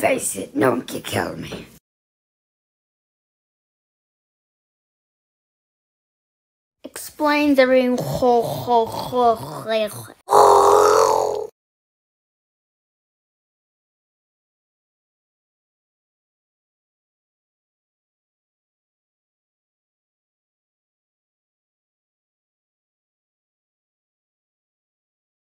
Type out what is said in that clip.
Face it, no one can kill me. Explains everything.